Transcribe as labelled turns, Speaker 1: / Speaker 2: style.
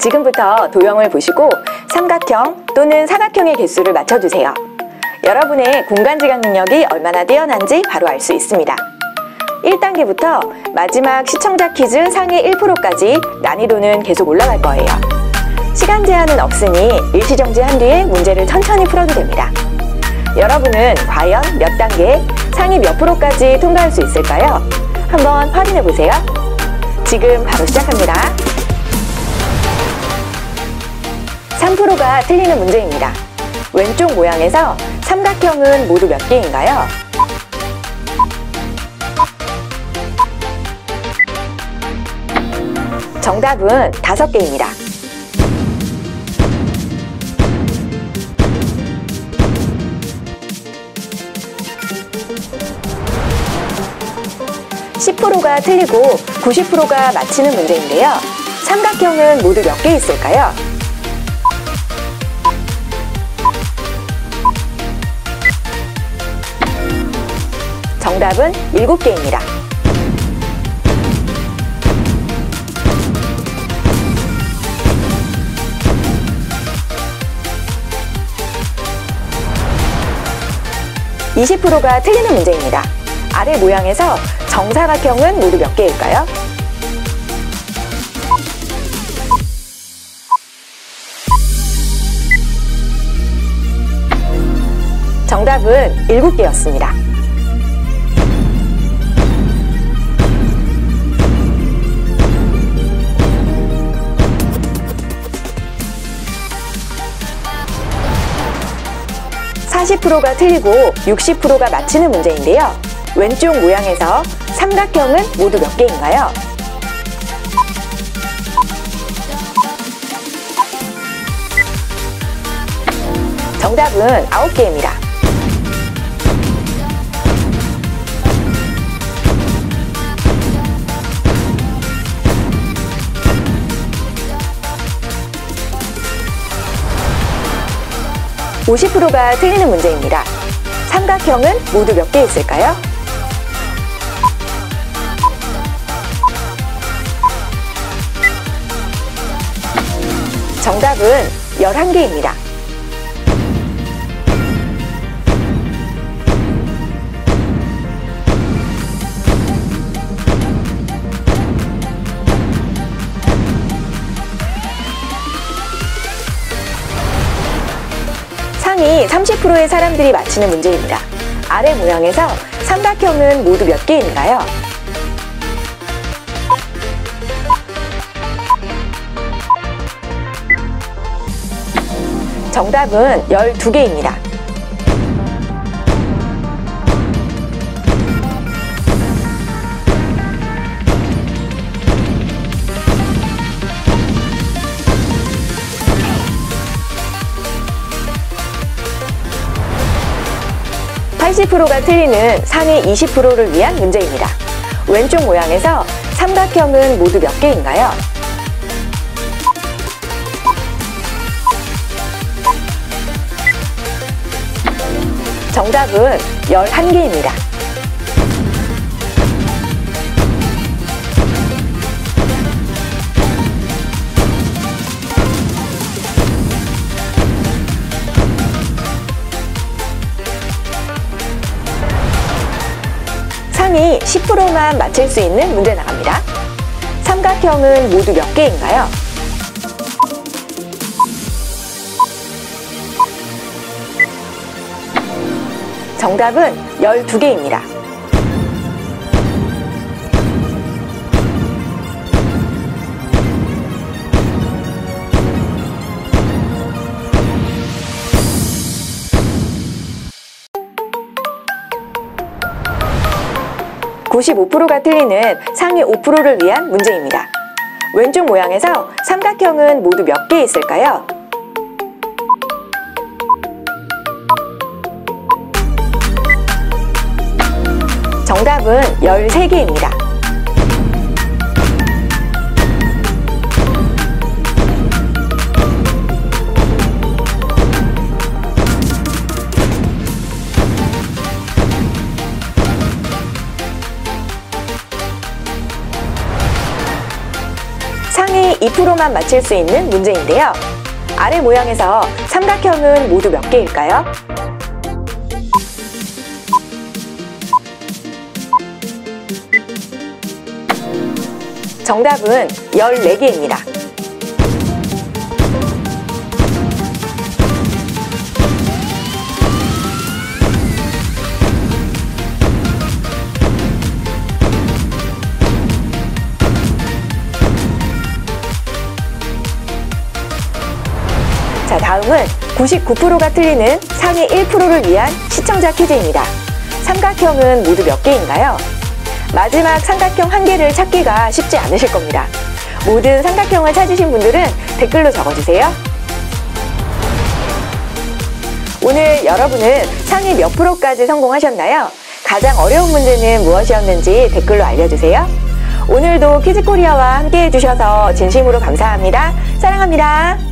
Speaker 1: 지금부터 도형을 보시고 삼각형 또는 사각형의 개수를 맞춰주세요. 여러분의 공간 지각 능력이 얼마나 뛰어난지 바로 알 수 있습니다. 1단계부터 마지막 시청자 퀴즈 상위 1%까지 난이도는 계속 올라갈 거예요. 시간 제한은 없으니 일시정지한 뒤에 문제를 천천히 풀어도 됩니다. 여러분은 과연 몇 단계, 상위 몇 프로까지 통과할 수 있을까요? 한번 확인해 보세요. 지금 바로 시작합니다. 3%가 틀리는 문제입니다. 왼쪽 모양에서 삼각형은 모두 몇 개인가요? 정답은 5개입니다. (10%가) 틀리고 (90%가) 맞히는 문제인데요. 삼각형은 모두 몇 개 있을까요? 정답은 7개입니다. (20%가) 틀리는 문제입니다. 아래 모양에서 정사각형은 모두 몇 개일까요? 정답은 7개였습니다. (40%가) 틀리고 (60%가) 맞히는 문제인데요. 왼쪽 모양에서 삼각형은 모두 몇 개인가요? 정답은 9개입니다. (50%가) 틀리는 문제입니다. 삼각형은 모두 몇 개 있을까요? 정답은 11개입니다. 상위 30%의 사람들이 맞히는 문제입니다. 아래 모양에서 삼각형은 모두 몇 개인가요? 정답은 12개입니다. (80%가) 틀리는 상위 (20%를) 위한 문제입니다. 왼쪽 모양에서 삼각형은 모두 몇 개인가요? 정답은 11개입니다. 상위 10%만 맞힐 수 있는 문제 나갑니다. 삼각형은 모두 몇 개인가요? 정답은 12개입니다. (95%가) 틀리는 상위 (5%를) 위한 문제입니다. 왼쪽 모양에서 삼각형은 모두 몇 개 있을까요? 정답은 13개입니다. 2% 99%만 맞힐 수 있는 문제인데요. 아래 모양에서 삼각형은 모두 몇 개일까요? 정답은 14개입니다. 자, 다음은 99%가 틀리는 상위 1%를 위한 시청자 퀴즈입니다. 삼각형은 모두 몇 개인가요? 마지막 삼각형 한 개를 찾기가 쉽지 않으실 겁니다. 모든 삼각형을 찾으신 분들은 댓글로 적어주세요. 오늘 여러분은 상위 몇 프로까지 성공하셨나요? 가장 어려운 문제는 무엇이었는지 댓글로 알려주세요. 오늘도 키즈코리아와 함께 해 주셔서 진심으로 감사합니다. 사랑합니다.